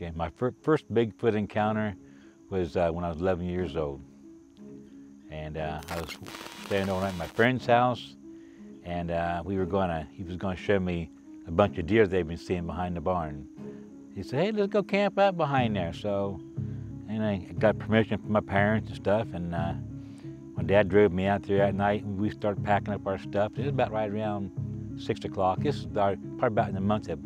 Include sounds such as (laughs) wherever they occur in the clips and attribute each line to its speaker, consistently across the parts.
Speaker 1: Okay, my fir first Bigfoot encounter was uh, when I was 11 years old. And uh, I was staying overnight at my friend's house, and uh, we were gonna, he was gonna show me a bunch of deer they've been seeing behind the barn. He said, hey, let's go camp out behind there. So, and I got permission from my parents and stuff, and uh, my dad drove me out there that night, and we started packing up our stuff. It was about right around six o'clock. This is probably about in the month of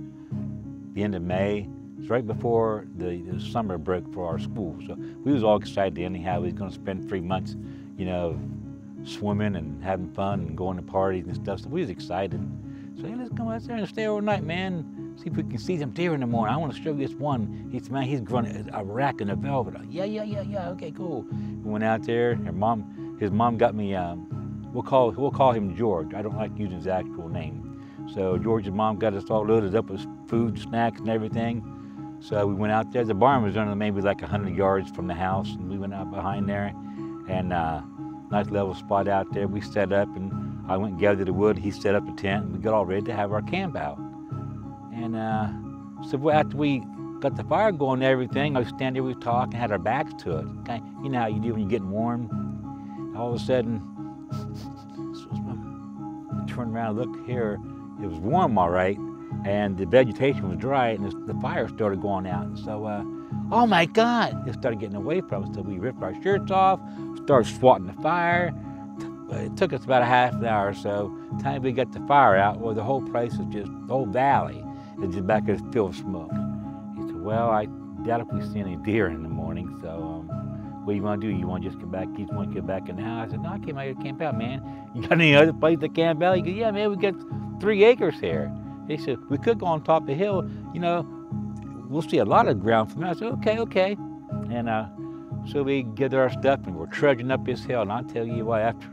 Speaker 1: the end of May. Right before the, the, summer break for our school. So we was all excited anyhow. We was gonna spend three months, you know, swimming and having fun and going to parties and stuff. So we was excited. So hey, let's go out there and stay overnight, man. See if we can see some deer in the morning. I want to show you this one. He's man, he's growing a rack in the velvet. Yeah, yeah, yeah, yeah. Okay, cool. We went out there. Her mom, his mom got me. Um, we'll call we'll call him George. I don't like using his actual name. So George's mom got us all loaded up with food, snacks, and everything. So we went out there. The barn was only maybe like 100 yards from the house, and we went out behind there, and uh, nice level spot out there. We set up, and I went and gathered the wood. He set up the tent, and we got all ready to have our camp out. And uh, so after we got the fire going and everything, I was standing there, we talked, and had our backs to it. Okay? You know how you do when you're getting warm. All of a sudden, (laughs) I turned around and looked here. It was warm, all right, and the vegetation was dry, and the fire started going out. And so, uh, oh my God, it started getting away from us. So we ripped our shirts off, started swatting the fire. It took us about a half an hour or so. Time we got the fire out, well, the whole place was just, the whole valley is just back there filled with smoke. He said, well, I doubt if we see any deer in the morning, so um, what do you want to do? You want to just get back, you want to get back in the house? I said, no, I came out here to camp out, man. You got any other place to camp out? He goes, yeah, man, we got three acres here. He said, we could go on top of the hill, you know, we'll see a lot of ground from there. I said, okay, okay. And uh, so we gathered our stuff and we're trudging up this hill. And I'll tell you what, after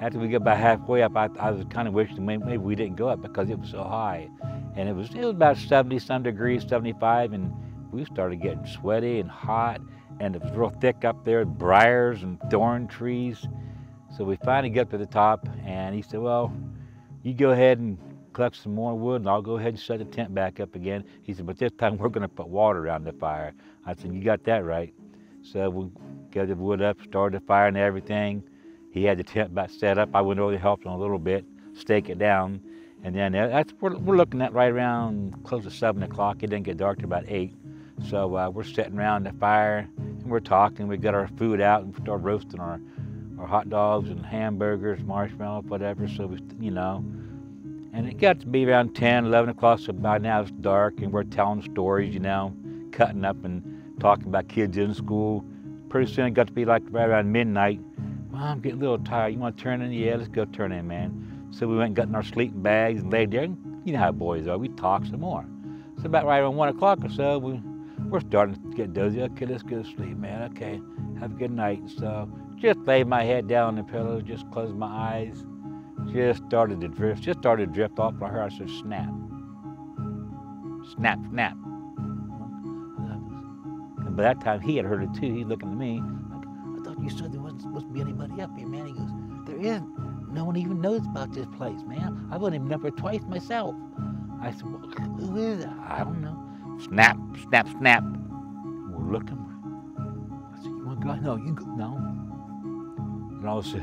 Speaker 1: after we got about halfway up, I, I was kind of wishing maybe, maybe, we didn't go up because it was so high. And it was, it was about 70 some degrees, 75, and we started getting sweaty and hot. And it was real thick up there, briars and thorn trees. So we finally got to the top, and he said, well, you go ahead and collect some more wood and I'll go ahead and set the tent back up again. He said, but this time we're gonna put water around the fire. I said, you got that right. So we gathered the wood up, started the fire and everything. He had the tent back set up. I went over and helped him a little bit, stake it down. And then uh, that's we're, we're looking at right around close to seven o'clock. It didn't get dark till about eight. So uh, we're sitting around the fire and we're talking. We got our food out and started roasting our, our hot dogs and hamburgers, marshmallows, whatever. So we, you know, and it got to be around 10, 11 o'clock, so by now it's dark, and we're telling stories, you know, cutting up and talking about kids in school. Pretty soon it got to be like right around midnight. Well, I'm getting a little tired. You want to turn in? Yeah, let's go turn in, man. So we went and got in our sleeping bags and laid there. You know how boys are. We talked some more. So about right around 1 o'clock or so, we, we're starting to get dozy. Okay, let's go to sleep, man. Okay, have a good night. So just laid my head down on the pillow, just closed my eyes just started to drift, just started to drift off. I heard I said, snap. Snap, snap. And by that time, he had heard it too. He looking at me, I thought you said there wasn't supposed to be anybody up here, man. He goes, there isn't. No one even knows about this place, man. I've only been up here twice myself. I said, well, who is it? I don't know. Snap, snap, snap. We're looking. I said, you want to go? No, you go. No. Of a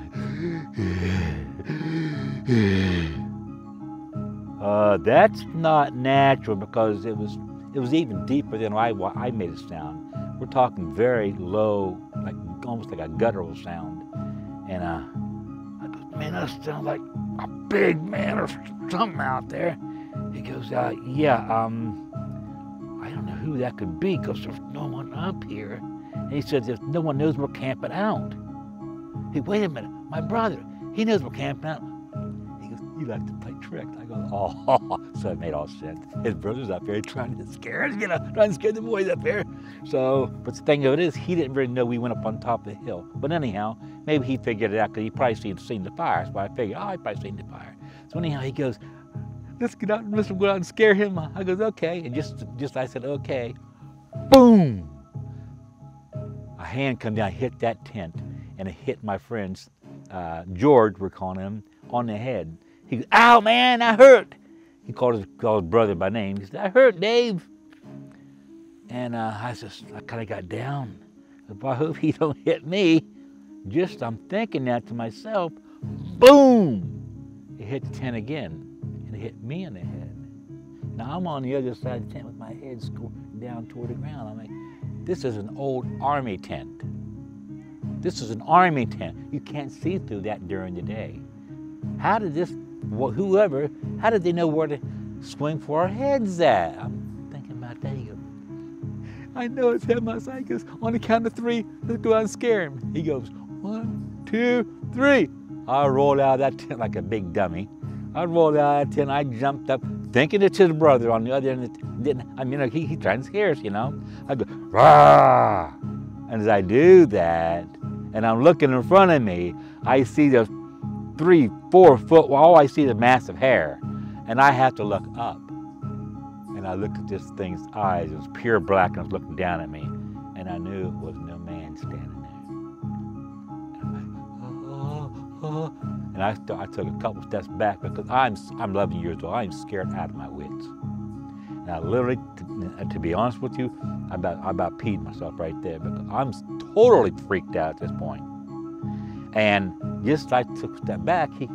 Speaker 1: uh, that's not natural because it was it was even deeper than I, I made it sound. We're talking very low, like almost like a guttural sound. And uh, I man, that sounds like a big man or something out there. He goes, uh, yeah, um, I don't know who that could be because there's no one up here. And he says, if no one knows we're camping out. Hey, wait a minute, my brother, he knows we're camping out. He goes, you like to play tricks. I go, oh, (laughs) so it made all sense. His brother's up here trying to scare us, you know, trying to scare the boys up here. So, but the thing of it is, he didn't really know we went up on top of the hill. But anyhow, maybe he figured it out because he probably seen, seen the fire. So I figured, oh, he probably seen the fire. So anyhow, he goes, let's get out, let's go out and scare him. I goes, okay. And just, just I said, okay. Boom! A hand come down, hit that tent, and it hit my friend's uh, George, we're calling him, on the head. He goes, ow, man, I hurt. He called his, called his brother by name. He said, I hurt, Dave. And uh, I just, I kind of got down. I hope he (laughs) don't hit me. Just, I'm thinking that to myself. Boom! It hit the tent again, and it hit me in the head. Now I'm on the other side of the tent with my head down toward the ground. I'm like, this is an old army tent. This is an army tent. You can't see through that during the day. How did this, whoever, how did they know where to swing for our heads at? I'm thinking about that. I know it's him. I goes, on the count of three, let's go out and scare him. He goes, one, two, three. I rolled out of that tent like a big dummy. I rolled out of that tent. I jumped up, thinking it's his brother on the other end. Didn't, I mean, he, he trying to scare us, you know. I go, rah! And as I do that, and I'm looking in front of me, I see the three, four foot, well, all I see is mass of hair. And I have to look up. And I looked at this thing's eyes. It was pure black and it was looking down at me. And I knew it was no man standing there. And, oh. and I, I took a couple steps back because I'm, I'm 11 years old. I'm scared out of my wits. And I literally, to, to be honest with you, I about, I about peed myself right there because I'm totally freaked out at this point. And just I took a step back, he,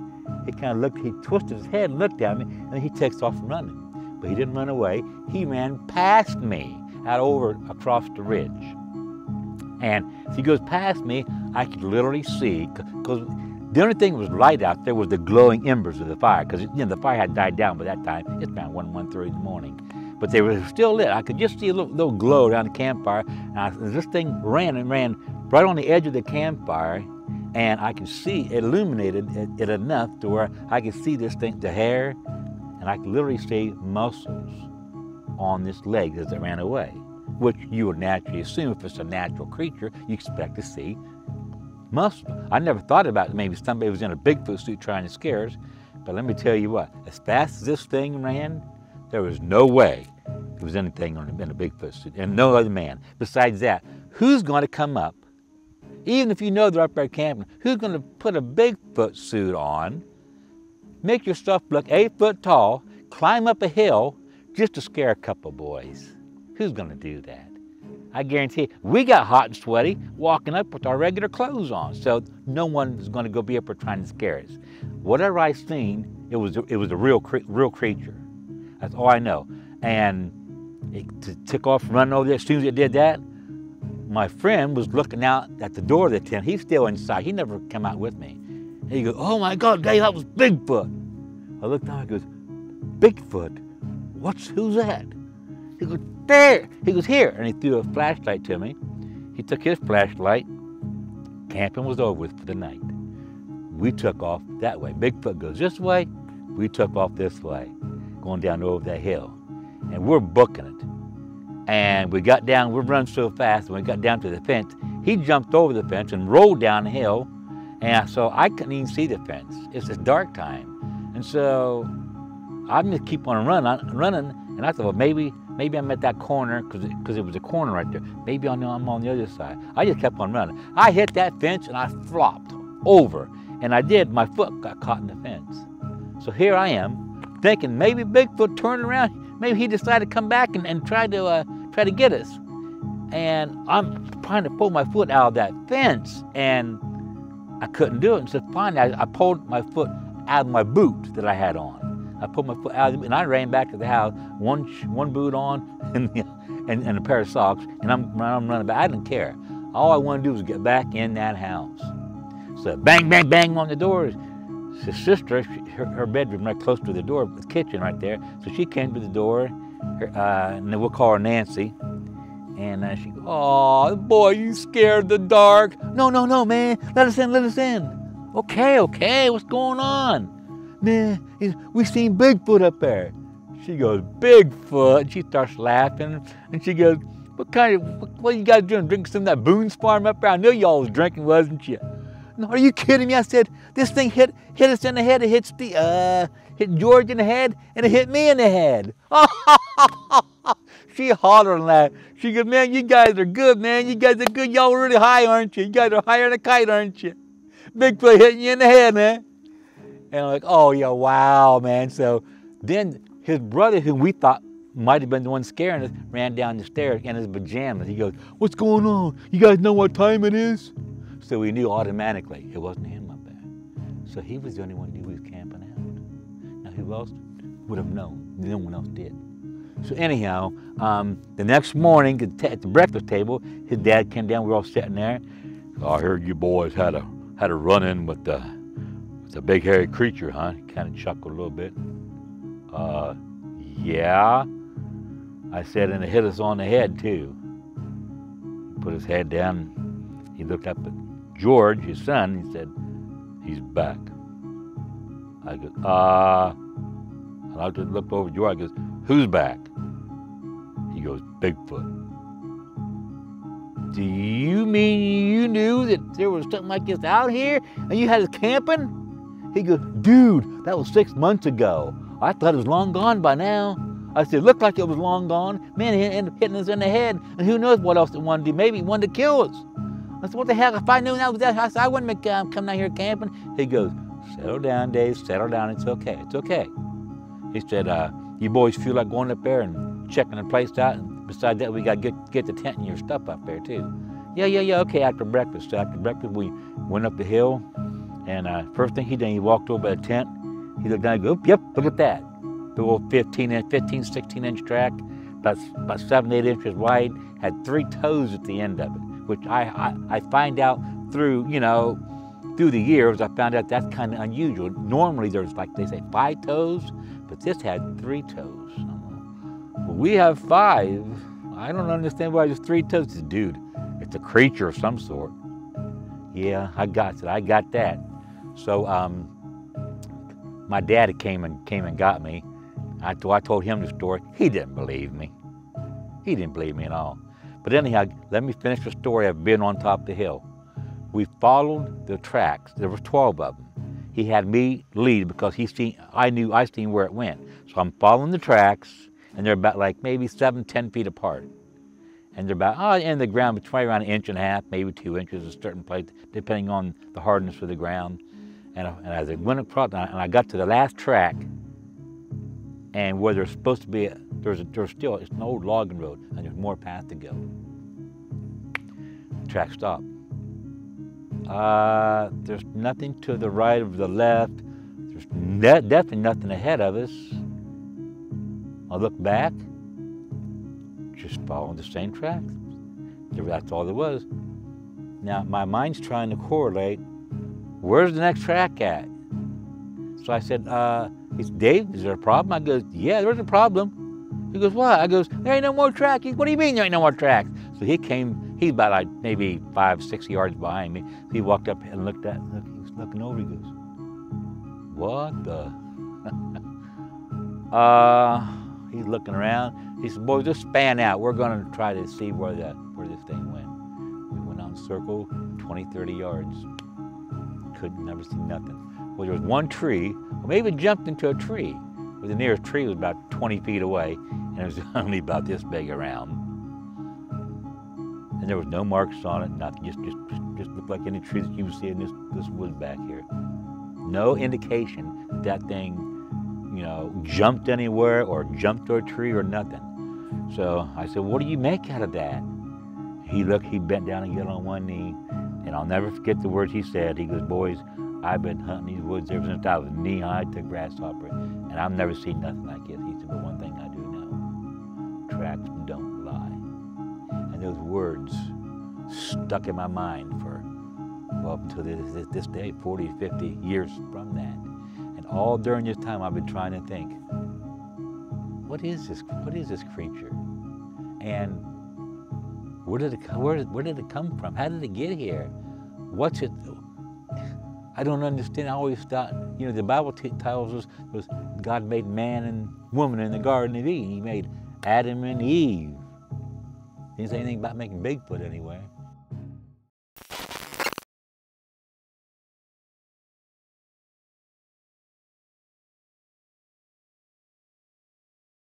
Speaker 1: he kind of looked, he twisted his head and looked at me, and he takes off running. But he didn't run away. He ran past me out over across the ridge. And as he goes past me, I could literally see, because the only thing that was light out there was the glowing embers of the fire, because you know, the fire had died down by that time. It's around 1, 1.30 in the morning. But they were still lit. I could just see a little, little glow around the campfire. And I, this thing ran and ran right on the edge of the campfire, and I could see it illuminated it, it enough to where I could see this thing, the hair, and I could literally see muscles on this leg as it ran away, which you would naturally assume if it's a natural creature, you expect to see muscle. I never thought about maybe somebody was in a Bigfoot suit trying to scare us, but let me tell you what, as fast as this thing ran, there was no way it was anything on in a Bigfoot suit, and no other man. Besides that, who's going to come up, even if you know they're up there camping, who's going to put a Bigfoot suit on make yourself look eight foot tall, climb up a hill just to scare a couple boys. Who's gonna do that? I guarantee we got hot and sweaty walking up with our regular clothes on, so no one is gonna go be up there trying to scare us. Whatever I seen, it was it was a real real creature. That's all I know. And it took off running over there. As soon as it did that, my friend was looking out at the door of the tent. He's still inside. He never come out with me. And he goes, oh my God, Dave, that was Bigfoot. I looked down, he goes, Bigfoot? What's, who's that? He goes, there. He goes, here. And he threw a flashlight to me. He took his flashlight. Camping was over with for the night. We took off that way. Bigfoot goes this way. We took off this way, going down over that hill. And we're booking it. And we got down, we run so fast, when we got down to the fence, he jumped over the fence and rolled down the hill and so I couldn't even see the fence. It's a dark time. And so I'm just keep on running, running. And I thought, well, maybe, maybe I'm at that corner because it, cause it was a corner right there. Maybe I'm on the other side. I just kept on running. I hit that fence and I flopped over. And I did, my foot got caught in the fence. So here I am thinking maybe Bigfoot turned around. Maybe he decided to come back and, and try to uh, try to get us. And I'm trying to pull my foot out of that fence. And I couldn't do it. And so finally, I, I, pulled my foot out of my boot that I had on. I pulled my foot out, and I ran back to the house, one one boot on, (laughs) and, and, and a pair of socks, and I'm, I'm running back. I didn't care. All I wanted to do was get back in that house. So bang, bang, bang on the door. His sister, her, her bedroom right close to the door, the kitchen right there. So she came to the door, her, uh, and we'll call her Nancy. And uh, she goes, Oh, boy, you scared the dark. No, no, no, man. Let us in, let us in. Okay, okay, what's going on? Man, we seen Bigfoot up there. She goes, Bigfoot. And she starts laughing. And she goes, What kind of, what, what you guys doing? Drinking some of that Boone's Farm up there? I knew y'all was drinking, wasn't you? Are you kidding me? I said, this thing hit hit us in the head. It hit the uh, hit George in the head, and it hit me in the head. (laughs) she and laughed. She goes, man, you guys are good, man. You guys are good. Y'all really high, aren't you? You guys are higher than a kite, aren't you? Bigfoot hitting you in the head, man. And I'm like, oh, yeah, wow, man. So then his brother, who we thought might have been the one scaring us, ran down the stairs in his pajamas. He goes, What's going on? You guys know what time it is? So we knew automatically it wasn't him up there. So he was the only one who knew he was camping out. Now, who else would have known? No one else did. So anyhow, um, the next morning at the breakfast table, his dad came down. We were all sitting there. I heard you boys had a had a run-in with the with the big hairy creature, huh? He kind of chuckled a little bit. Uh, yeah. I said, and it hit us on the head too. He put his head down. He looked up at George, his son. He said, "He's back." I go, uh. And I just looked over at George. I goes, "Who's back?" He goes, Bigfoot. Do you mean you knew that there was something like this out here and you had us camping? He goes, dude, that was six months ago. I thought it was long gone by now. I said, looked like it was long gone. Man, he ended up hitting us in the head. And who knows what else it wanted to do. Maybe he wanted to kill us. I said, what the hell? If I knew that was that, I, said, I wouldn't um, coming out here camping. He goes, settle down, Dave, settle down. It's okay, it's okay. He said, uh, you boys feel like going up there and checking the place out. And besides that, we got to get, get the tent and your stuff up there too. Yeah, yeah, yeah, okay, after breakfast. So after breakfast, we went up the hill. And uh, first thing he did, he walked over by the tent. He looked down and goes, yep, look at that. The old 15, inch, 15 16 inch track, about, about seven, eight inches wide, had three toes at the end of it, which I, I, I find out through, you know, through the years, I found out that's kind of unusual. Normally there's like they say five toes, but this had three toes. Well, we have five. I don't understand why there's three toes. Dude, it's a creature of some sort. Yeah, I got it. I got that. So um, my dad came and came and got me. I, I told him the story. He didn't believe me. He didn't believe me at all. But anyhow, let me finish the story of being on top of the hill. We followed the tracks. There was 12 of them. He had me lead because he seen, I knew I seen where it went. So I'm following the tracks and they're about like maybe seven, ten feet apart. And they're about oh, in the ground between around an inch and a half, maybe two inches a certain place, depending on the hardness of the ground. And, and as I went across, and I got to the last track, and where there's supposed to be, there's, there's still, it's an old logging road, and there's more path to go. Track stop. Uh, there's nothing to the right or the left. There's ne definitely nothing ahead of us. I look back, just following the same tracks. That's all there was. Now, my mind's trying to correlate, where's the next track at? So I said, uh, he's Dave, is there a problem? I goes, yeah, there's a problem. He goes, what? I goes, there ain't no more track. He, what do you mean there ain't no more track? So he came, he's about like maybe five, six yards behind me. He walked up and looked at, look, he was looking over, he goes, what the? (laughs) uh, He's looking around. He said, boys, just span out. We're going to try to see where, the, where this thing went. We went on circle 20, 30 yards. Couldn't never see nothing. Well, there was one tree, maybe it jumped into a tree. But the nearest tree was about 20 feet away, and it was (laughs) only about this big around. And there was no marks on it, nothing. Just, just, just looked like any tree that you would see in this, this wood back here. No indication that, that thing you know, jumped anywhere or jumped to a tree or nothing. So I said, what do you make out of that? He looked, he bent down and got on one knee, and I'll never forget the words he said. He goes, boys, I've been hunting these woods ever since I was knee high to grasshopper, and I've never seen nothing like this. He said, but one thing I do know, tracks don't lie. And those words stuck in my mind for, up to this, this day, 40, 50 years from that And all during this time I've been trying to think, what is this? What is this creature? And where did it where, where did it come from? How did it get here? What's it? I don't understand. I always thought, you know, the Bible tells us was God made man and woman in the Garden of Eden. He made Adam and Eve. He didn't say anything about making Bigfoot anywhere.